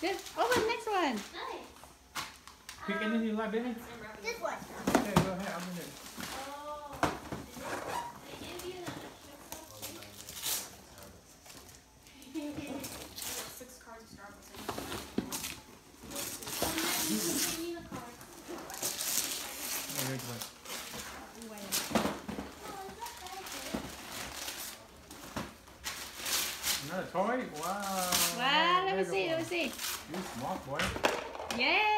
Good. Oh, open next one. Nice. Pick anything you like, baby. This one. Okay, go ahead, open it. Oh. They give you the Six cards of Starbucks. Give me the card. Okay, good one. Another toy? Wow. Wow, let me see, let me see. You smart boy. Yay!